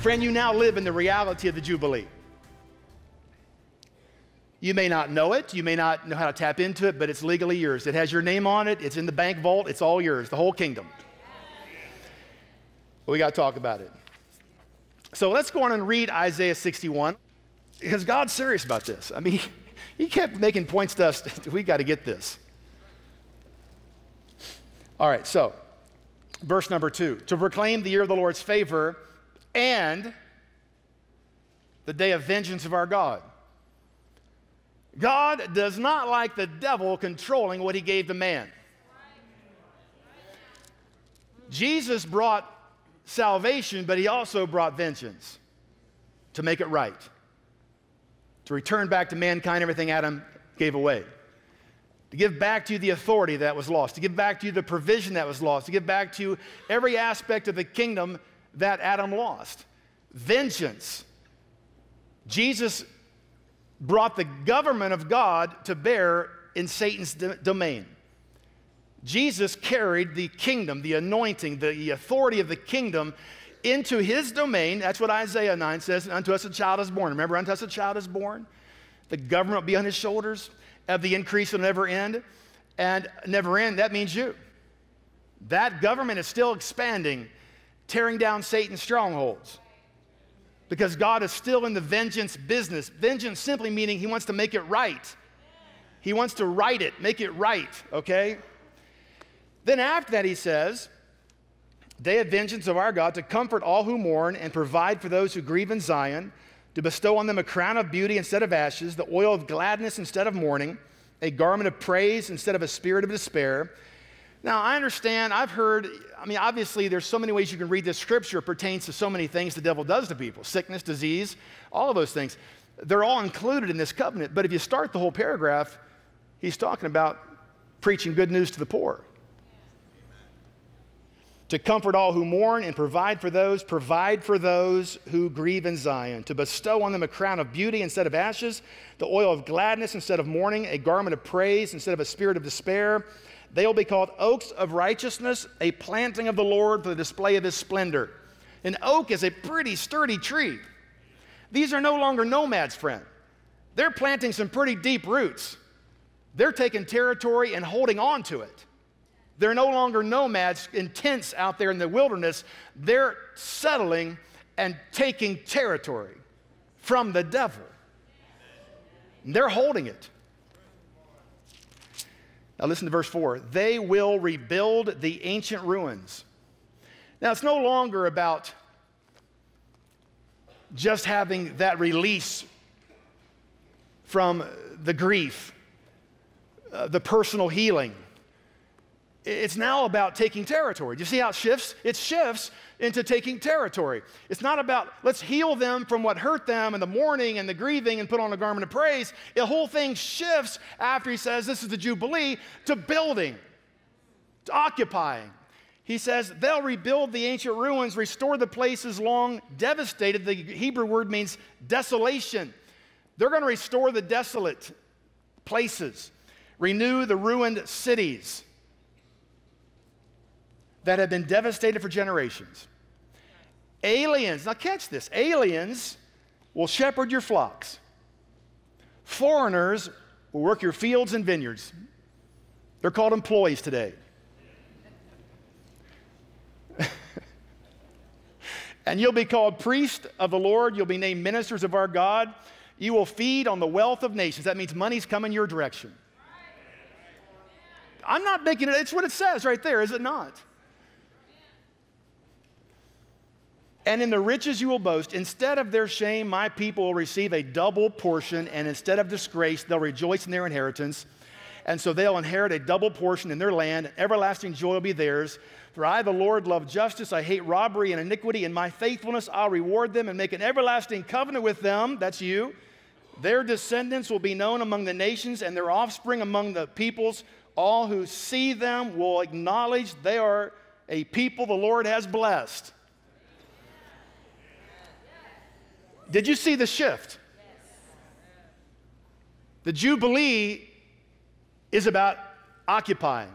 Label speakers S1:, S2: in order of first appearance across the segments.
S1: Friend, you now live in the reality of the Jubilee. You may not know it, you may not know how to tap into it, but it's legally yours. It has your name on it, it's in the bank vault, it's all yours, the whole kingdom. But we got to talk about it. So let's go on and read Isaiah 61 because God's serious about this. I mean, he kept making points to us. we got to get this. All right, so verse number two to proclaim the year of the Lord's favor and the day of vengeance of our God. God does not like the devil controlling what he gave to man. Jesus brought salvation, but he also brought vengeance to make it right, to return back to mankind everything Adam gave away, to give back to you the authority that was lost, to give back to you the provision that was lost, to give back to you every aspect of the kingdom that Adam lost. Vengeance. Jesus brought the government of God to bear in Satan's domain. Jesus carried the kingdom, the anointing, the authority of the kingdom into his domain. That's what Isaiah 9 says Unto us a child is born. Remember, unto us a child is born. The government will be on his shoulders, of the increase will never end. And never end, that means you. That government is still expanding, tearing down Satan's strongholds because God is still in the vengeance business. Vengeance simply meaning He wants to make it right. He wants to right it, make it right, okay? Then after that, He says, Day of vengeance of our God to comfort all who mourn and provide for those who grieve in Zion, to bestow on them a crown of beauty instead of ashes, the oil of gladness instead of mourning, a garment of praise instead of a spirit of despair now, I understand, I've heard, I mean, obviously, there's so many ways you can read this scripture. It pertains to so many things the devil does to people sickness, disease, all of those things. They're all included in this covenant. But if you start the whole paragraph, he's talking about preaching good news to the poor. To comfort all who mourn and provide for those, provide for those who grieve in Zion. To bestow on them a crown of beauty instead of ashes, the oil of gladness instead of mourning, a garment of praise instead of a spirit of despair they will be called oaks of righteousness, a planting of the Lord for the display of his splendor. An oak is a pretty sturdy tree. These are no longer nomads, friend. They're planting some pretty deep roots. They're taking territory and holding on to it. They're no longer nomads in tents out there in the wilderness. They're settling and taking territory from the devil. And they're holding it. Now, listen to verse 4 they will rebuild the ancient ruins. Now, it's no longer about just having that release from the grief, uh, the personal healing. It's now about taking territory. Do you see how it shifts? It shifts into taking territory. It's not about let's heal them from what hurt them and the mourning and the grieving and put on a garment of praise. The whole thing shifts after he says this is the Jubilee to building, to occupying. He says they'll rebuild the ancient ruins, restore the places long devastated. The Hebrew word means desolation. They're going to restore the desolate places, renew the ruined cities that have been devastated for generations. Aliens, now catch this aliens will shepherd your flocks, foreigners will work your fields and vineyards. They're called employees today. and you'll be called priest of the Lord. You'll be named ministers of our God. You will feed on the wealth of nations. That means money's coming your direction. I'm not making it, it's what it says right there, is it not? And in the riches you will boast, instead of their shame, my people will receive a double portion, and instead of disgrace, they'll rejoice in their inheritance. And so they'll inherit a double portion in their land. Everlasting joy will be theirs. For I, the Lord, love justice. I hate robbery and iniquity. In my faithfulness, I'll reward them and make an everlasting covenant with them. That's you. Their descendants will be known among the nations, and their offspring among the peoples. All who see them will acknowledge they are a people the Lord has blessed. Did you see the shift? The Jubilee is about occupying,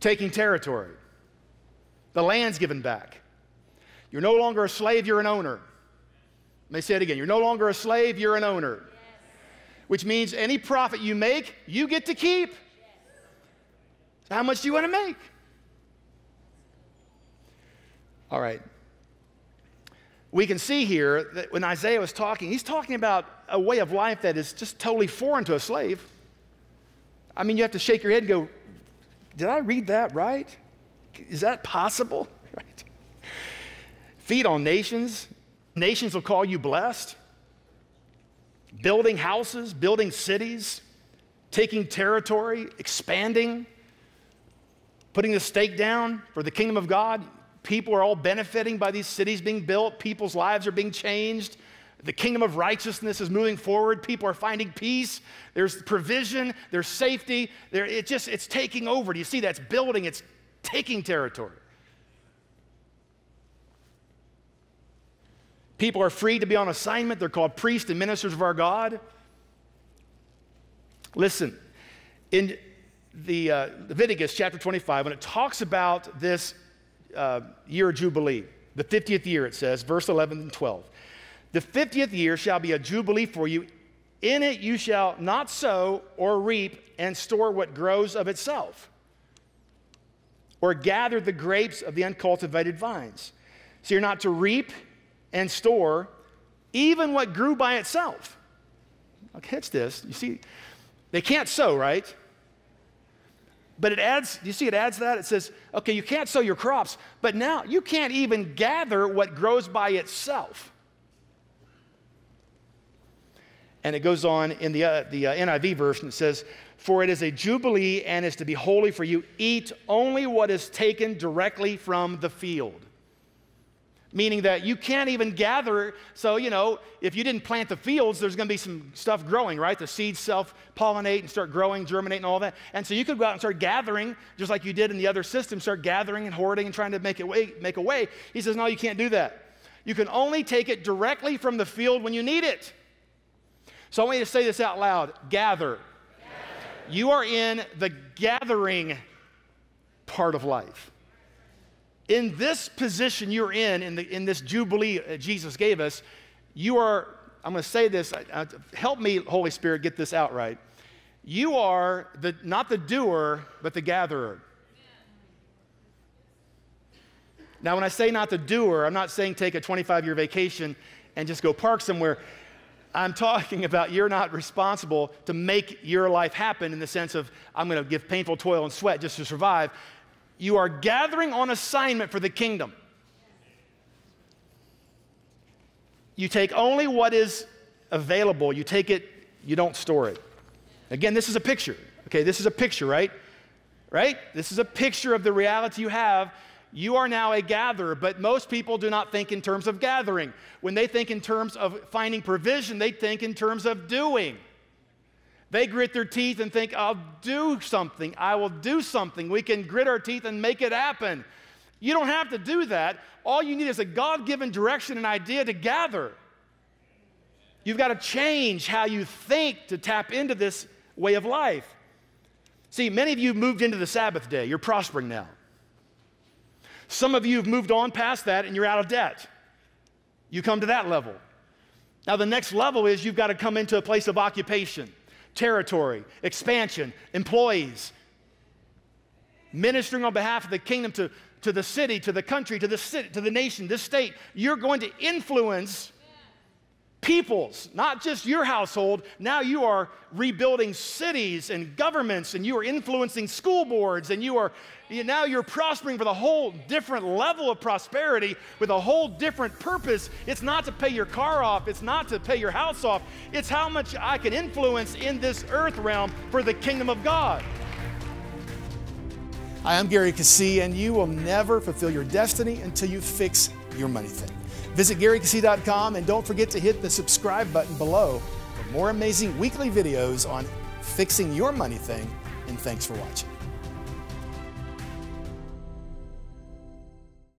S1: taking territory. The land's given back. You're no longer a slave, you're an owner. Let me say it again. You're no longer a slave, you're an owner. Yes. Which means any profit you make, you get to keep. Yes. So how much do you want to make? All right. We can see here that when Isaiah was talking, he's talking about a way of life that is just totally foreign to a slave. I mean, you have to shake your head and go, Did I read that right? Is that possible? Right? Feed on nations. Nations will call you blessed. Building houses, building cities, taking territory, expanding, putting the stake down for the kingdom of God. People are all benefiting by these cities being built. People's lives are being changed. The kingdom of righteousness is moving forward. People are finding peace. There's provision. There's safety. There, it just, it's taking over. Do you see that's building. It's taking territory. People are free to be on assignment. They're called priests and ministers of our God. Listen, in the uh, Leviticus chapter 25, when it talks about this uh, year of Jubilee, the 50th year, it says, verse 11 and 12. The 50th year shall be a Jubilee for you. In it you shall not sow or reap and store what grows of itself, or gather the grapes of the uncultivated vines. So you're not to reap and store even what grew by itself. I'll catch this. You see, they can't sow, right? But it adds, you see, it adds that. It says, okay, you can't sow your crops, but now you can't even gather what grows by itself. And it goes on in the, uh, the uh, NIV version, it says, For it is a jubilee and is to be holy for you. Eat only what is taken directly from the field meaning that you can't even gather. So, you know, if you didn't plant the fields, there's going to be some stuff growing, right? The seeds self pollinate and start growing, germinate, and all that. And so you could go out and start gathering, just like you did in the other system, start gathering and hoarding and trying to make it way, make a way. He says, no, you can't do that. You can only take it directly from the field when you need it. So I want you to say this out loud gather. gather. You are in the gathering part of life in this position you're in, in, the, in this Jubilee uh, Jesus gave us, you are, I'm going to say this, help me, Holy Spirit, get this out right. You are the, not the doer, but the gatherer. Now, when I say not the doer, I'm not saying take a 25 year vacation and just go park somewhere. I'm talking about you're not responsible to make your life happen in the sense of I'm going to give painful toil and sweat just to survive. You are gathering on assignment for the kingdom. You take only what is available, you take it, you don't store it. Again, this is a picture. Okay, this is a picture, right? Right? This is a picture of the reality you have. You are now a gatherer, but most people do not think in terms of gathering. When they think in terms of finding provision, they think in terms of doing. They grit their teeth and think, I'll do something. I will do something. We can grit our teeth and make it happen. You don't have to do that. All you need is a God given direction and idea to gather. You've got to change how you think to tap into this way of life. See, many of you moved into the Sabbath day. You're prospering now. Some of you have moved on past that and you're out of debt. You come to that level. Now, the next level is you've got to come into a place of occupation territory, expansion, employees, ministering on behalf of the kingdom to, to the city, to the country, to the city, to the nation, this state. You're going to influence peoples, not just your household. Now you are rebuilding cities and governments, and you are influencing school boards, and you are you, now you're prospering with a whole different level of prosperity with a whole different purpose. It's not to pay your car off, it's not to pay your house off, it's how much I can influence in this earth realm for the kingdom of God. Hi, I'm Gary Keesee, and you will never fulfill your destiny until you fix your money thing. Visit GaryKeesee.com and don't forget to hit the subscribe button below for more amazing weekly videos on fixing your money thing. And thanks for watching.